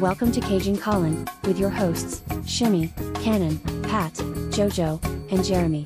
Welcome to Caging Call In, with your hosts, Shimmy, Cannon, Pat, JoJo, and Jeremy.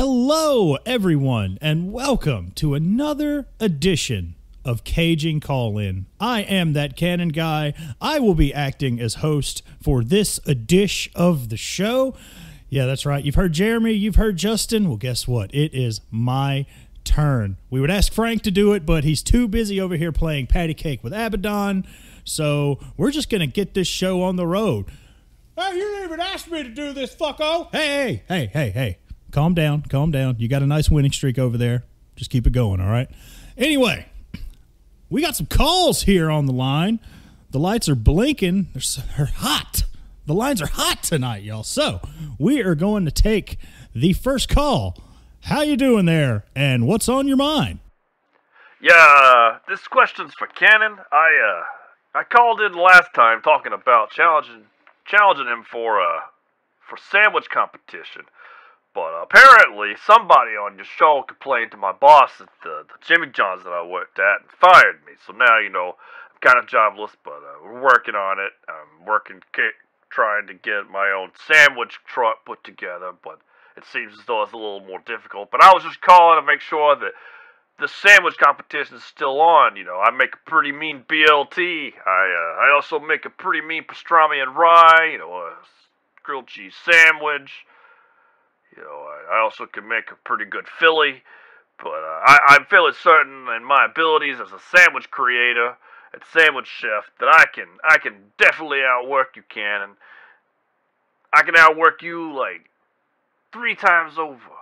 Hello, everyone, and welcome to another edition of Caging Call In. I am that cannon guy. I will be acting as host for this edition of the show. Yeah, that's right. You've heard Jeremy, you've heard Justin. Well, guess what? It is my turn. We would ask Frank to do it, but he's too busy over here playing patty cake with Abaddon. So we're just going to get this show on the road. Hey, you didn't even ask me to do this, fucko. Hey, hey, hey, hey, hey. Calm down, calm down. You got a nice winning streak over there. Just keep it going, all right? Anyway, we got some calls here on the line. The lights are blinking. They're, hot. The lines are hot tonight, y'all. So we are going to take the first call. How you doing there? And what's on your mind? Yeah, this question's for Cannon. I uh I called in last time talking about challenging challenging him for uh for sandwich competition. But apparently somebody on your show complained to my boss at the, the Jimmy John's that I worked at and fired me. So now, you know, I'm kind of jobless, but uh, we're working on it. I'm working trying to get my own sandwich truck put together, but it seems as though it's a little more difficult. But I was just calling to make sure that the sandwich competition is still on. You know, I make a pretty mean BLT. I uh, I also make a pretty mean pastrami and rye. You know, a grilled cheese sandwich. You know, I, I also can make a pretty good Philly. But uh, I, I'm fairly certain in my abilities as a sandwich creator and sandwich chef that I can I can definitely outwork you, Cannon. I can outwork you like three times over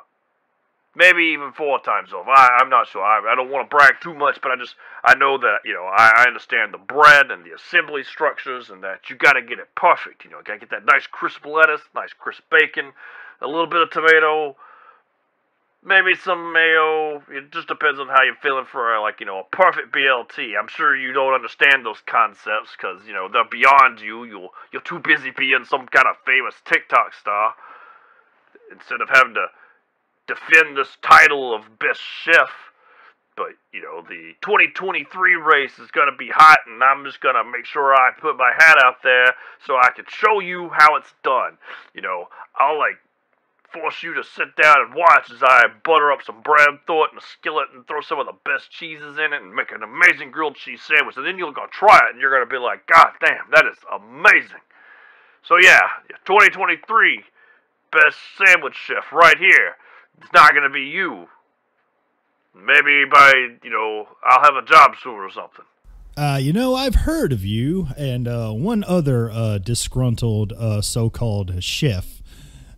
maybe even four times over. I, I'm not sure. I, I don't want to brag too much, but I just I know that you know I, I understand the bread and the assembly structures, and that you got to get it perfect. You know, got to get that nice crisp lettuce, nice crisp bacon, a little bit of tomato, maybe some mayo. It just depends on how you're feeling for uh, like you know a perfect BLT. I'm sure you don't understand those concepts because you know they're beyond you. You're you're too busy being some kind of famous TikTok star instead of having to defend this title of best chef. But, you know, the 2023 race is going to be hot, and I'm just going to make sure I put my hat out there so I can show you how it's done. You know, I'll, like, force you to sit down and watch as I butter up some throw it in a skillet, and throw some of the best cheeses in it, and make an amazing grilled cheese sandwich. And then you're going to try it, and you're going to be like, God damn, that is amazing. So, yeah, 2023 best sandwich chef right here. It's not gonna be you. Maybe by you know I'll have a job soon or something. Uh, you know, I've heard of you and uh, one other uh, disgruntled uh, so called chef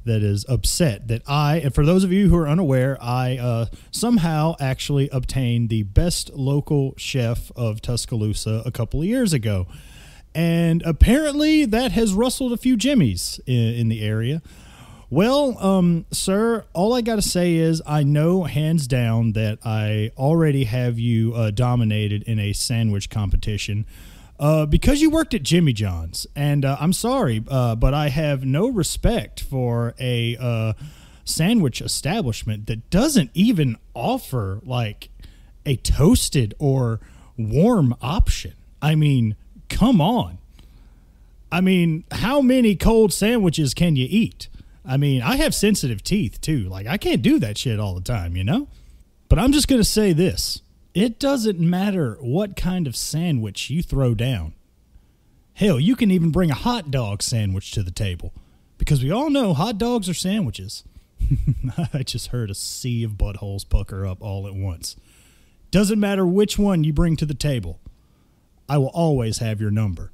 that is upset that I, and for those of you who are unaware, I uh, somehow actually obtained the best local chef of Tuscaloosa a couple of years ago. And apparently that has rustled a few jimmies in, in the area. Well, um, sir, all I got to say is I know hands down that I already have you uh, dominated in a sandwich competition uh, because you worked at Jimmy John's. And uh, I'm sorry, uh, but I have no respect for a uh, sandwich establishment that doesn't even offer like a toasted or warm option. I mean, come on. I mean, how many cold sandwiches can you eat? I mean, I have sensitive teeth too. Like, I can't do that shit all the time, you know? But I'm just going to say this it doesn't matter what kind of sandwich you throw down. Hell, you can even bring a hot dog sandwich to the table because we all know hot dogs are sandwiches. I just heard a sea of buttholes pucker up all at once. Doesn't matter which one you bring to the table, I will always have your number.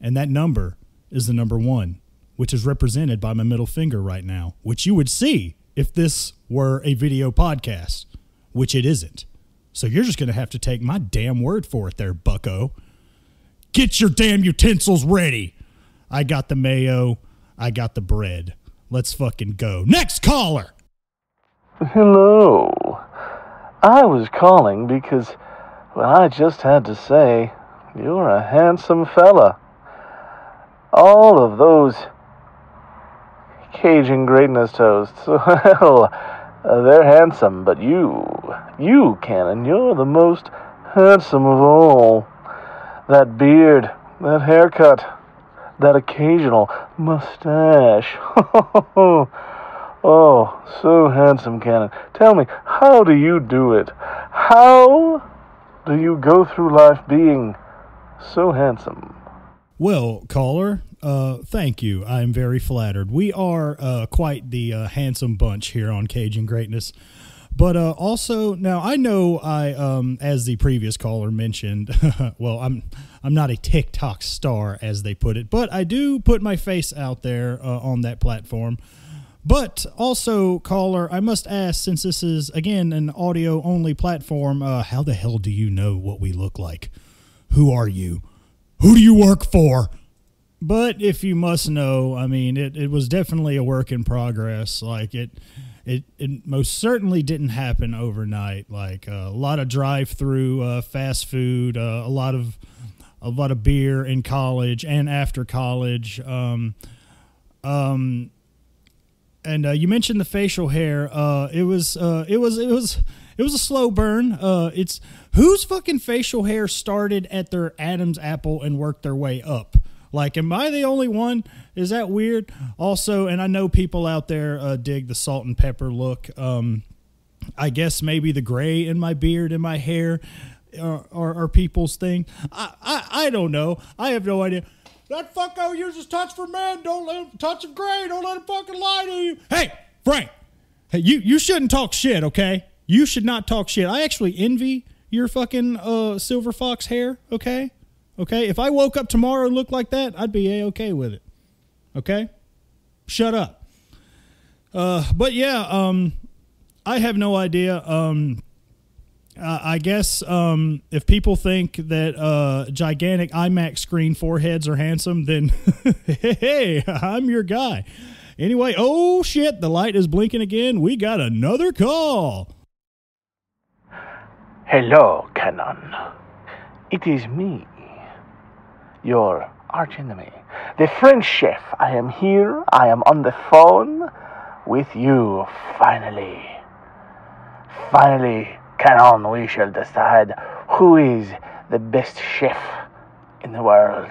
And that number is the number one, which is represented by my middle finger right now, which you would see if this were a video podcast, which it isn't. So you're just going to have to take my damn word for it there, bucko. Get your damn utensils ready. I got the mayo. I got the bread. Let's fucking go. Next caller. Hello. I was calling because, well, I just had to say, you're a handsome fella. All of those Caging Greatness toasts, well, they're handsome, but you, you, Cannon, you're the most handsome of all. That beard, that haircut, that occasional mustache. oh, so handsome, Cannon. Tell me, how do you do it? How do you go through life being so handsome? Well, caller, uh, thank you. I'm very flattered. We are uh, quite the uh, handsome bunch here on Caging Greatness. But uh, also now I know I, um, as the previous caller mentioned, well I'm I'm not a TikTok star as they put it, but I do put my face out there uh, on that platform. But also, caller, I must ask, since this is again an audio only platform, uh, how the hell do you know what we look like? Who are you? Who do you work for? But if you must know, I mean, it, it was definitely a work in progress. Like it it, it most certainly didn't happen overnight. Like uh, a lot of drive-through uh, fast food, uh, a lot of a lot of beer in college and after college. Um, um, and uh, you mentioned the facial hair. Uh, it was uh, it was it was it was a slow burn. Uh, it's whose fucking facial hair started at their Adam's apple and worked their way up. Like, am I the only one? Is that weird? Also, and I know people out there uh, dig the salt and pepper look. Um, I guess maybe the gray in my beard and my hair are, are, are people's thing. I, I, I don't know. I have no idea. That fucko uses touch for men. Don't let him touch of gray. Don't let him fucking lie to you. Hey, Frank. Hey, you, you shouldn't talk shit, okay? You should not talk shit. I actually envy your fucking uh, silver fox hair, okay? Okay? If I woke up tomorrow and looked like that, I'd be a okay with it. Okay? Shut up. Uh, but yeah, um, I have no idea. Um, I guess um, if people think that uh, gigantic IMAX screen foreheads are handsome, then hey, I'm your guy. Anyway, oh shit, the light is blinking again. We got another call. Hello, Cannon. It is me, your archenemy, the French chef. I am here. I am on the phone with you, finally. Finally, Cannon, we shall decide who is the best chef in the world.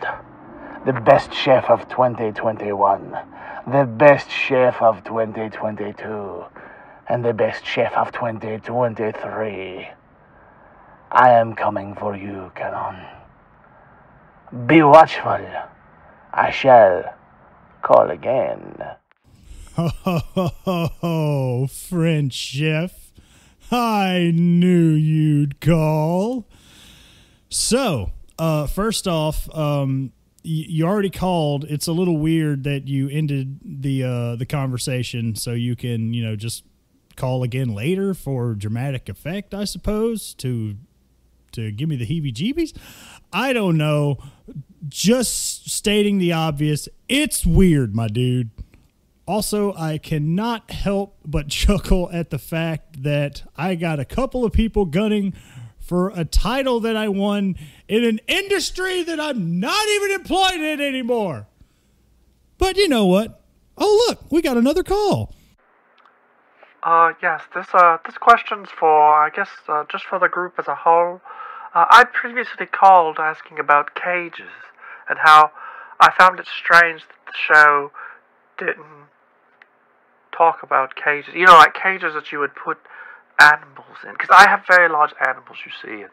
The best chef of 2021. The best chef of 2022. And the best chef of 2023. I am coming for you, Cannon. Be watchful. I shall call again. Ho, ho, ho, ho, ho, French chef. I knew you'd call. So, uh, first off, um, you already called. It's a little weird that you ended the uh, the conversation, so you can you know just call again later for dramatic effect, I suppose, to to give me the heebie-jeebies. I don't know. Just stating the obvious, it's weird, my dude. Also, I cannot help but chuckle at the fact that I got a couple of people gunning for a title that I won in an industry that I'm not even employed in anymore. But you know what? Oh, look, we got another call. Uh, yes, this, uh, this question's for, I guess, uh, just for the group as a whole. Uh, I previously called asking about cages and how I found it strange that the show didn't talk about cages. You know, like cages that you would put animals in. Because I have very large animals, you see. And,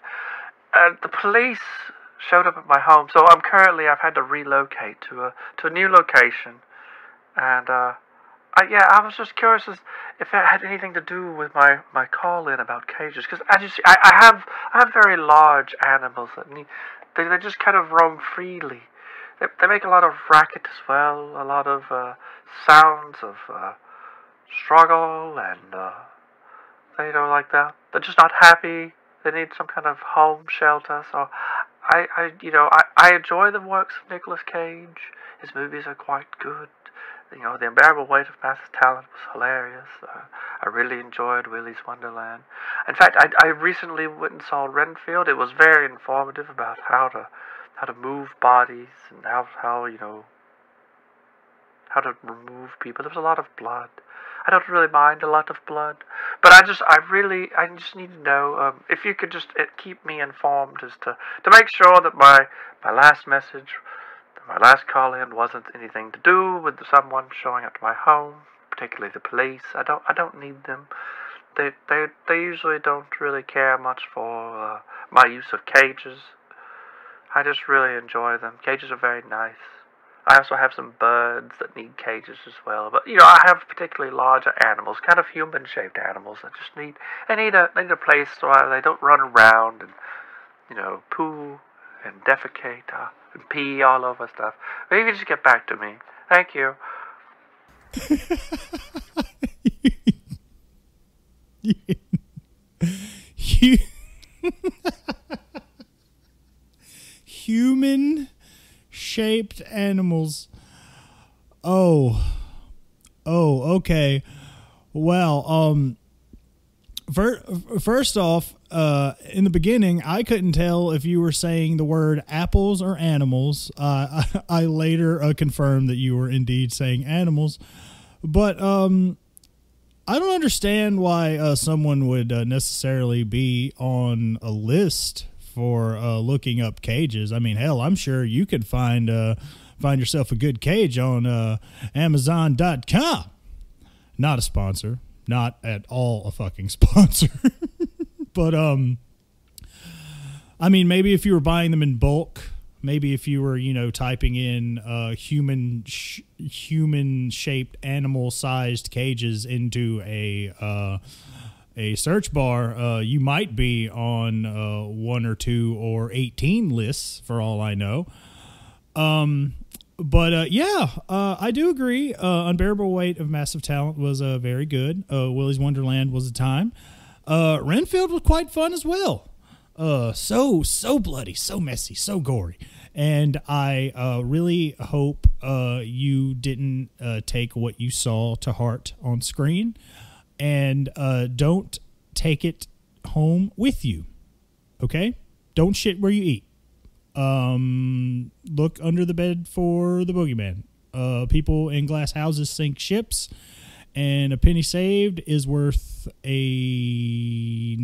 and the police showed up at my home. So I'm currently, I've had to relocate to a, to a new location. And, uh, I, yeah, I was just curious as if it had anything to do with my, my call in about cages. Because as you see, I, I have I have very large animals that need they they just kind of roam freely. They they make a lot of racket as well, a lot of uh, sounds of uh, struggle and uh, they don't like that. They're just not happy. They need some kind of home shelter. So I, I you know I, I enjoy the works of Nicolas Cage. His movies are quite good you know, The Unbearable Weight of Massive Talent was hilarious. Uh, I really enjoyed Willy's Wonderland. In fact, I, I recently went and saw Renfield. It was very informative about how to how to move bodies and how how you know how to remove people. There was a lot of blood. I don't really mind a lot of blood, but I just I really I just need to know um, if you could just uh, keep me informed as to to make sure that my my last message my last call in wasn't anything to do with someone showing up to my home, particularly the police. I don't I don't need them. They they they usually don't really care much for uh, my use of cages. I just really enjoy them. Cages are very nice. I also have some birds that need cages as well. But you know, I have particularly larger animals, kind of human-shaped animals that just need they need a need a place where they don't run around and you know poo and defecate uh, and pee all over stuff. Maybe you can just get back to me. Thank you. Human shaped animals. Oh. Oh, okay. Well, um first off, uh, in the beginning, I couldn't tell if you were saying the word apples or animals. Uh, I, I, later uh, confirmed that you were indeed saying animals, but um, I don't understand why uh, someone would uh, necessarily be on a list for uh, looking up cages. I mean, hell, I'm sure you could find find yourself a good cage on Amazon.com. Not a sponsor not at all a fucking sponsor. but um I mean maybe if you were buying them in bulk, maybe if you were, you know, typing in uh human sh- human shaped animal sized cages into a uh a search bar, uh, you might be on uh, one or two or 18 lists for all I know. Um, but uh, yeah, uh, I do agree. Uh, Unbearable Weight of Massive Talent was uh, very good. Uh, Wonderland was a time. Uh, Renfield was quite fun as well. so so bloody, so messy, so gory, and I really hope you didn't take what you saw to heart on screen, and don't take it home with you. Okay, don't shit where you eat. Um, look under the bed for the boogeyman. Uh, people in glass houses sink ships, and a penny saved is worth a.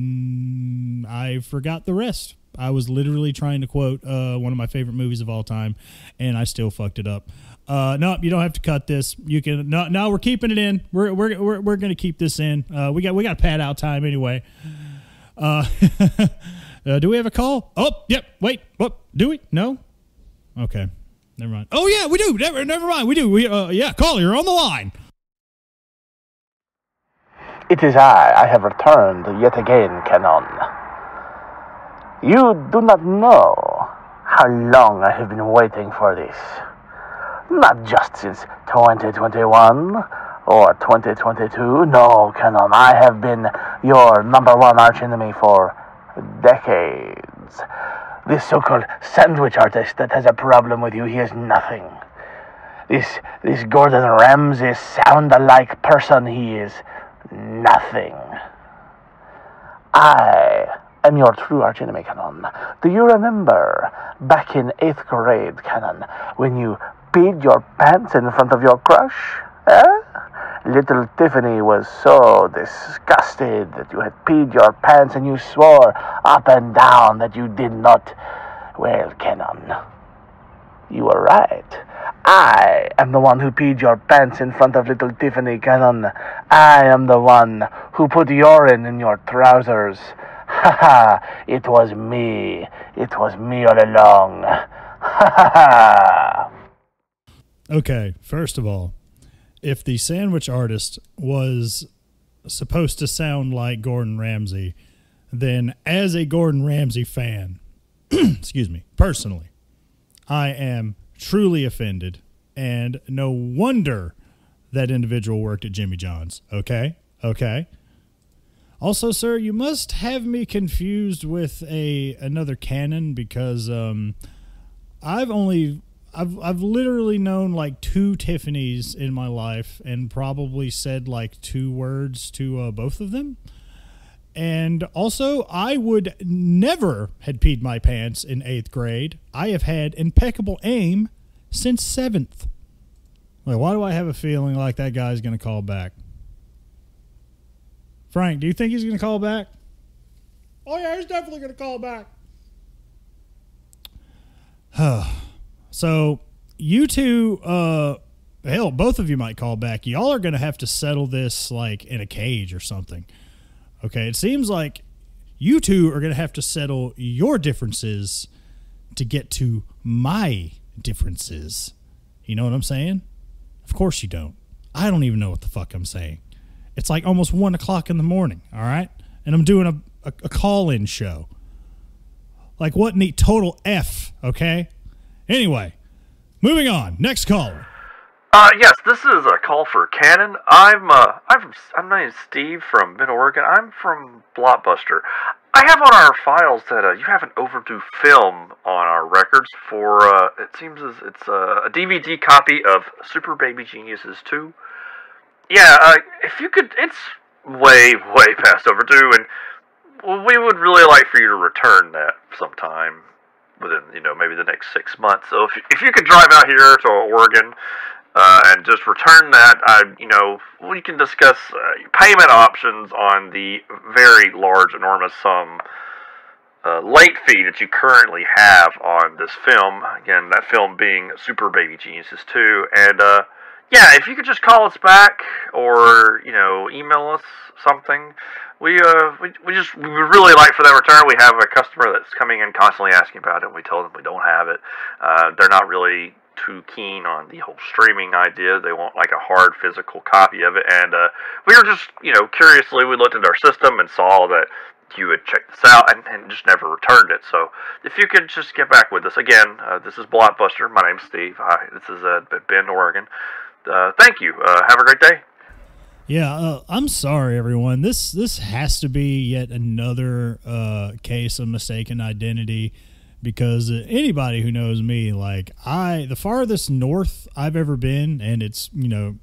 I forgot the rest. I was literally trying to quote uh, one of my favorite movies of all time, and I still fucked it up. Uh, no, you don't have to cut this. You can. No, no we're keeping it in. We're we're we're, we're going to keep this in. Uh, we got we got pad out time anyway. Uh, Uh, do we have a call? Oh, yep. Wait. What? Do we? No. Okay. Never mind. Oh yeah, we do. Never, never mind. We do. We uh, yeah. Call. You're on the line. It is I. I have returned yet again, Cannon. You do not know how long I have been waiting for this. Not just since 2021 or 2022. No, Cannon. I have been your number one archenemy for decades. This so called sandwich artist that has a problem with you, he is nothing. This, this Gordon Ramsay sound alike person, he is nothing. I am your true archenemy, Cannon. Do you remember back in 8th grade, Cannon, when you peed your pants in front of your crush? Eh? Little Tiffany was so disgusted that you had peed your pants and you swore up and down that you did not. Well, Cannon, you were right. I am the one who peed your pants in front of little Tiffany Cannon. I am the one who put urine in your trousers. Ha ha! It was me. It was me all along. Ha ha ha! Okay, first of all, if the sandwich artist was supposed to sound like Gordon Ramsay, then as a Gordon Ramsay fan, excuse me, personally, I am truly offended and no wonder that individual worked at Jimmy John's. Okay? Okay. Also, sir, you must have me confused with a another Cannon because um I've only I've I've literally known like two Tiffany's in my life, and probably said like two words to uh, both of them. And also, I would never had peed my pants in eighth grade. I have had impeccable aim since seventh. Like, why do I have a feeling like that guy's going to call back? Frank, do you think he's going to call back? Oh yeah, he's definitely going to call back. so you two, uh, hell, both of you might call back. Y'all are going to have to settle this like in a cage or something. Okay, it seems like you two are going to have to settle your differences to get to my differences. You know what I'm saying? Of course you don't. I don't even know what the fuck I'm saying. It's like almost one o'clock in the morning, all right? And I'm doing a, a, a call in show. Like, what neat total F, okay? Anyway, moving on. Next caller. Uh, yes, this is a call for Cannon. I'm, uh, I'm I'm named Steve from Mid Oregon. I'm from Blockbuster. I have on our files that uh, you have an overdue film on our records for, uh, it seems as it's uh, a DVD copy of Super Baby Geniuses 2. Yeah, uh, if you could, it's way, way past overdue, and we would really like for you to return that sometime within, you know, maybe the next six months. So if, if you could drive out here to Oregon uh, and just return that. I, you know, we can discuss uh, payment options on the very large, enormous sum uh, late fee that you currently have on this film. Again, that film being Super Baby Geniuses 2. And, uh, yeah, if you could just call us back or, you know, email us something. We, uh, we, we just, we really like for that return. We have a customer that's coming in constantly asking about it. And we told them we don't have it. Uh, they're not really too keen on the whole streaming idea. They want like a hard physical copy of it. And uh, we were just, you know, curiously, we looked at our system and saw that you had checked this out and, and just never returned it. So if you could just get back with us. Again, uh, this is Blockbuster. My name's Steve. Hi, this is uh, Bend, Oregon. Uh, thank you. Uh, have a great day. Yeah, uh, I'm sorry, everyone. This this has to be yet another uh, case of mistaken identity because anybody who knows me, like I, the farthest north I've ever been, and it's you know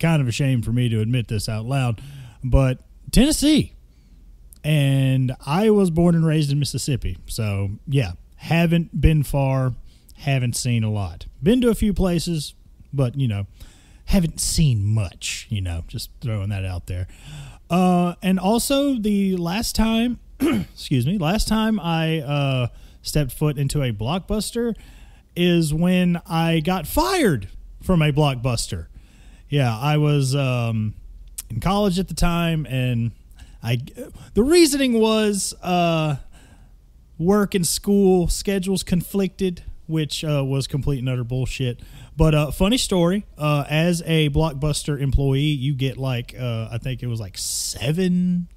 kind of a shame for me to admit this out loud, but Tennessee, and I was born and raised in Mississippi, so yeah, haven't been far, haven't seen a lot, been to a few places, but you know, haven't seen much. You know, just throwing that out there. Uh, and also the last time, excuse me, last time I uh stepped foot into a blockbuster is when I got fired from a blockbuster. Yeah, I was um, in college at the time, and I the reasoning was uh, work and school schedules conflicted, which uh, was complete and utter bullshit. But uh, funny story, uh, as a blockbuster employee, you get like uh, I think it was like seven,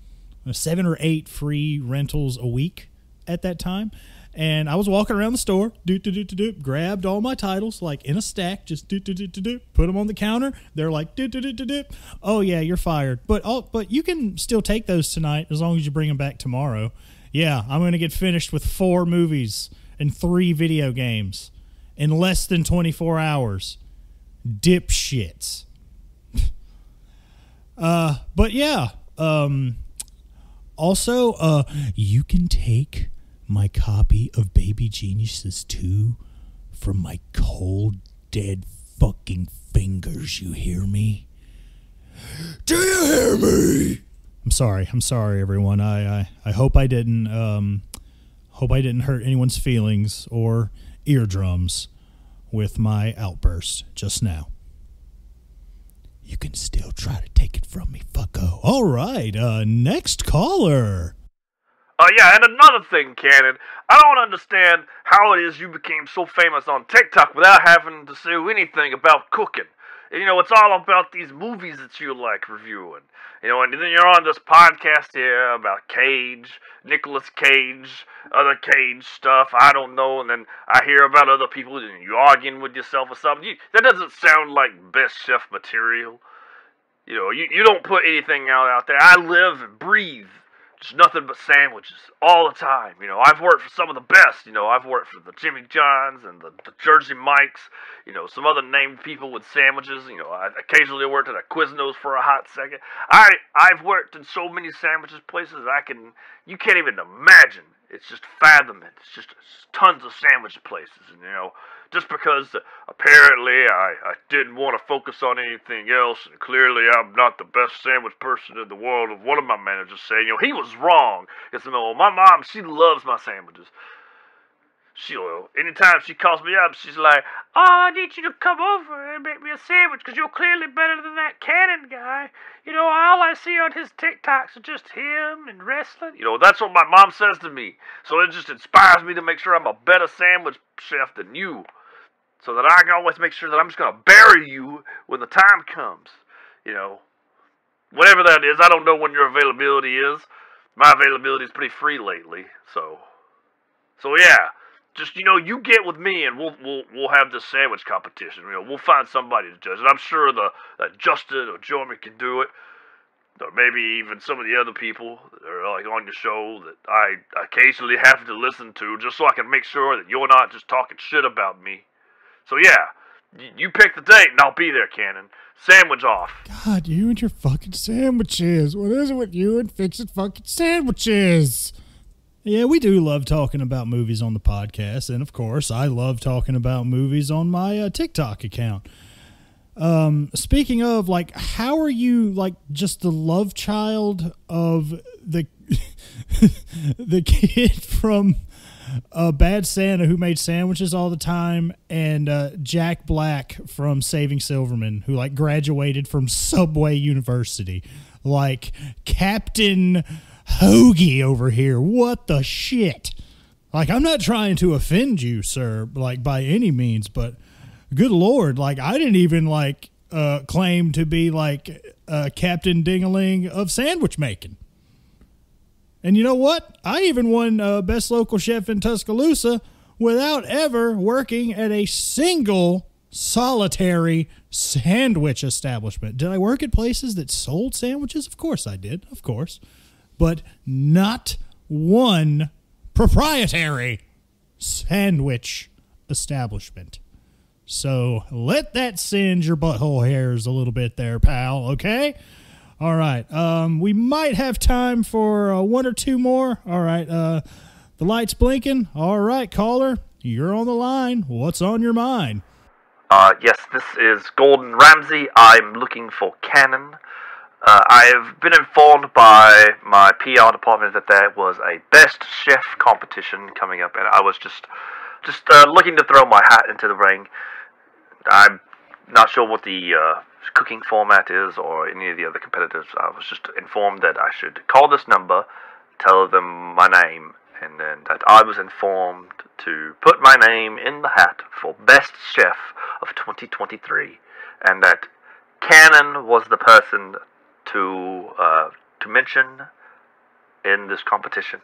seven or eight free rentals a week at that time. And I was walking around the store, do do do do do, grabbed all my titles like in a stack, just do do do do do, put them on the counter. They're like do do do do do. Oh yeah, you're fired. But oh, but you can still take those tonight as long as you bring them back tomorrow. Yeah, I'm gonna get finished with four movies and three video games in less than 24 hours. Dipshits. uh, but yeah. Um. Also, uh, you can take my copy of Baby Geniuses 2 from my cold, dead fucking fingers, you hear me? Do you hear me? I'm sorry. I'm sorry, everyone. I, I, I hope I didn't um, hope I didn't hurt anyone's feelings or eardrums with my outburst just now. You can still try to take it from me, fucko. All right, uh, next caller. Uh, yeah, and another thing, Cannon, I don't understand how it is you became so famous on TikTok without having to say anything about cooking. You know, it's all about these movies that you like reviewing. You know, and then you're on this podcast here about Cage, Nicolas Cage, other Cage stuff. I don't know. And then I hear about other people and you arguing with yourself or something. You, that doesn't sound like best chef material. You know, you, you don't put anything out out there. I live and breathe just nothing but sandwiches all the time. You know, I've worked for some of the best. You know, I've worked for the Jimmy Johns and the, the Jersey Mikes. You know, some other named people with sandwiches. You know, I occasionally worked at a Quiznos for a hot second. I I've worked in so many sandwiches places I can you can't even imagine. It's just fathom it. It's just tons of sandwich places, and you know just because apparently I, I didn't want to focus on anything else, and clearly I'm not the best sandwich person in the world. Of one of my managers saying, you know, he was wrong. Because you know, my mom, she loves my sandwiches. She'll, anytime she calls me up, she's like, Oh, I need you to come over and make me a sandwich because you're clearly better than that Cannon guy. You know, all I see on his TikToks are just him and wrestling. You know, that's what my mom says to me. So it just inspires me to make sure I'm a better sandwich chef than you so that I can always make sure that I'm just going to bury you when the time comes. You know, whatever that is. I don't know when your availability is. My availability is pretty free lately, so so yeah. Just you know, you get with me and we'll we'll we'll have this sandwich competition. You know, we'll find somebody to judge it. I'm sure the that Justin or Jeremy can do it. Or maybe even some of the other people that are like on your show that I occasionally have to listen to just so I can make sure that you're not just talking shit about me. So yeah, you pick the date and I'll be there, Cannon. Sandwich off. God, you and your fucking sandwiches. What is it with you and fixing fucking sandwiches? Yeah, we do love talking about movies on the podcast, and of course, I love talking about movies on my uh, TikTok account. Um, speaking of, like, how are you like just the love child of the the kid from uh, Bad Santa who made sandwiches all the time, and uh, Jack Black from Saving Silverman who like graduated from Subway University, like Captain Hoagie over here. What the shit? Like I'm not trying to offend you, sir, like by any means, but good lord, like I didn't even like uh, claim to be like uh, Captain Dingaling of sandwich making. And you know what? I even won uh, Best Local Chef in Tuscaloosa without ever working at a single solitary sandwich establishment. Did I work at places that sold sandwiches? Of course I did, of course. But not one proprietary sandwich establishment. So let that singe your butthole hairs a little bit there, pal, okay? All right. Um, we might have time for uh, one or two more. All right. Uh, the light's blinking. All right, caller, you're on the line. What's on your mind? Uh, yes, this is Gordon Ramsay. I'm looking for Cannon. Uh, I've been informed by my PR department that there was a best chef competition coming up, and I was just just uh, looking to throw my hat into the ring. I'm not sure what the uh, cooking format is or any of the other competitors. I was just informed that I should call this number, tell them my name, and then that I was informed to put my name in the hat for Best Chef of 2023, and that Cannon was the person to uh, to mention in this competition.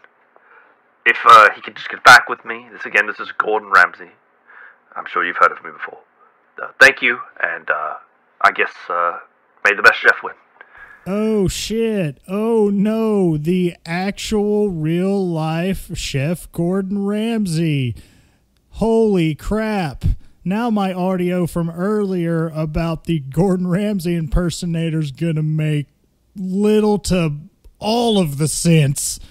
If uh, he could just get back with me, this again, this is Gordon Ramsay. I'm sure you've heard of me before. Uh, thank you, and uh, I guess uh, may the best chef win. Oh shit. Oh no, the actual real life chef Gordon Ramsay. Holy crap. Now my audio from earlier about the Gordon Ramsay impersonator's going to make little to all of the sense.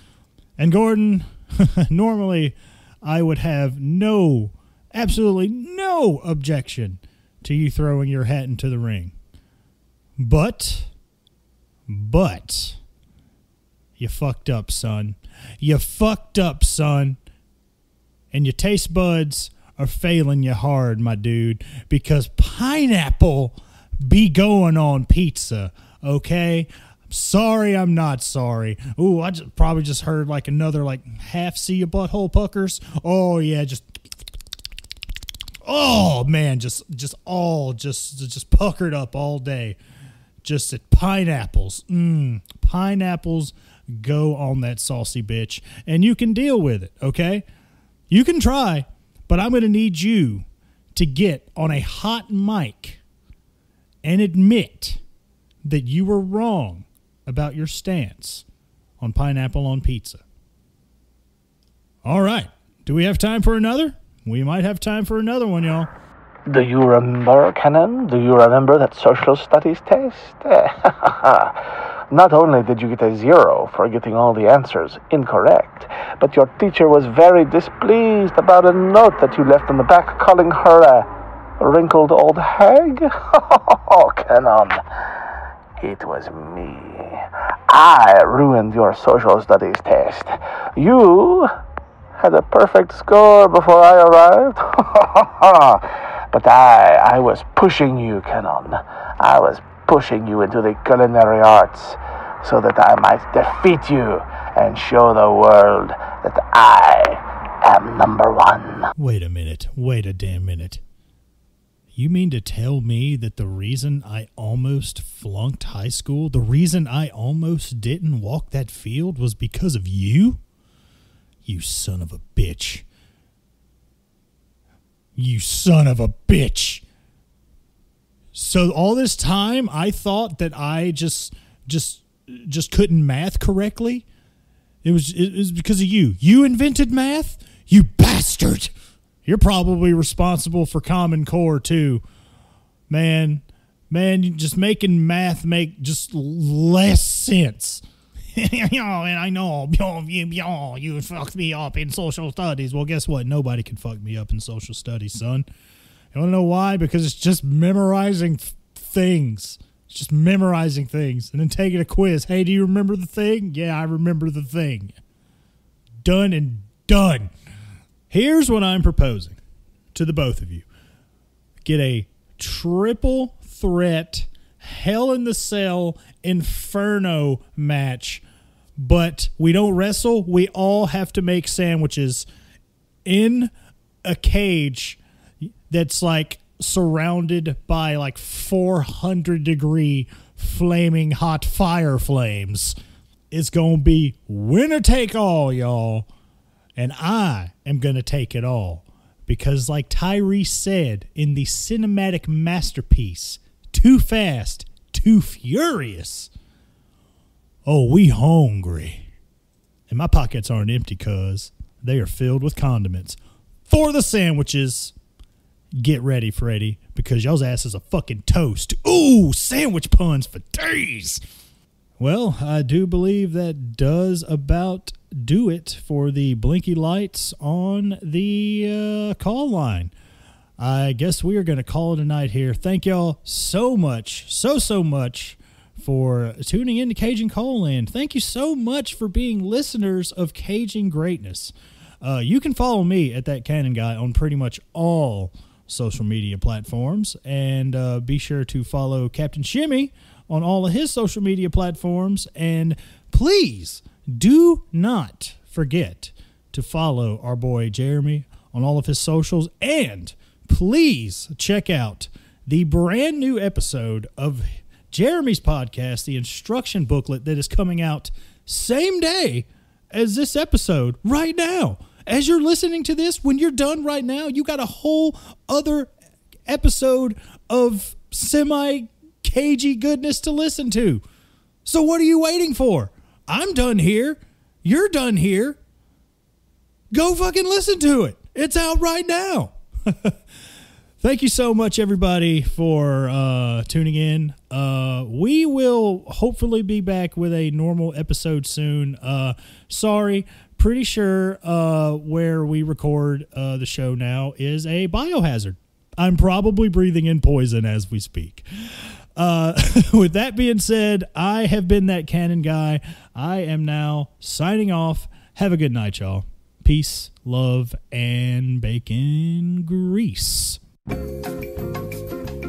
And Gordon, normally I would have no absolutely no objection to you throwing your hat into the ring. But, but, you fucked up, son. You fucked up, son. And your taste buds are failing you hard, my dude, because pineapple be going on pizza, okay? I'm sorry, I'm not sorry. Ooh, I just, probably just heard like another like half see your butthole puckers. Oh yeah, just oh man, just just all just just puckered up all day. Just at pineapples. Mmm. Pineapples go on that saucy bitch. And you can deal with it, okay? You can try, but I'm gonna need you to get on a hot mic and admit that you were wrong about your stance on pineapple on pizza. All right. Do we have time for another? We might have time for another one, y'all. Do you remember, Cannon? Do you remember that social studies test? Not only did you get a zero for getting all the answers incorrect, but your teacher was very displeased about a note that you left on the back calling her a wrinkled old hag. Cannon. It was me. I ruined your social studies test. You had a perfect score before I arrived. but I, I was pushing you, Cannon. I was pushing you into the culinary arts so that I might defeat you and show the world that I am number one. Wait a minute. Wait a damn minute. You mean to tell me that the reason I almost flunked high school, the reason I almost didn't walk that field was because of you? You son of a bitch. You son of a bitch. So all this time I thought that I just just just couldn't math correctly. It was it was because of you. You invented math? You bastard. You're probably responsible for Common Core too. Man, man, you just making math make just less sense. and I know you, fucked me up in social studies. Well, guess what? Nobody can fuck me up in social studies, son. You want to know why? Because it's just memorizing things. It's just memorizing things and then taking a quiz. Hey, do you remember the thing? Yeah, I remember the thing. Done and done. Here's what I'm proposing to the both of you get a triple threat hell in the cell inferno match. But we don't wrestle. We all have to make sandwiches in a cage that's like surrounded by like 400 degree flaming hot fire flames. It's gonna be winner take all y'all. And I am going to take it all. Because, like Tyrese said in the cinematic masterpiece, Too Fast, Too Furious. Oh, we hungry. And my pockets aren't empty, cuz they are filled with condiments. For the sandwiches, get ready, Freddy, because y'all's ass is a fucking toast. Ooh, sandwich puns for days. Well, I do believe that does about do it for the blinky lights on the uh, call line. I guess we are going to call it a night here. Thank y'all so much, so, so much for tuning in to Cajun In. Thank you so much for being listeners of Caging Greatness. Uh, you can follow me at that Cannon Guy on pretty much all social media platforms. And uh, be sure to follow Captain Shimmy on all of his social media platforms. And please do not forget to follow our boy Jeremy on all of his socials. And please check out the brand new episode of Jeremy's podcast, the instruction booklet that is coming out same day as this episode right now. As you're listening to this, when you're done right now, you got a whole other episode of semi cagey goodness to listen to. So what are you waiting for? I'm done here. You're done here. Go fucking listen to it. It's out right now. Thank you so much, everybody, for uh, tuning in. Uh, we will hopefully be back with a normal episode soon. Uh, sorry, pretty sure uh, where we record uh, the show now is a biohazard. I'm probably breathing in poison as we speak. Uh, with that being said, I have been that cannon guy. I am now signing off. Have a good night, y'all. Peace, love, and bacon grease. えっ?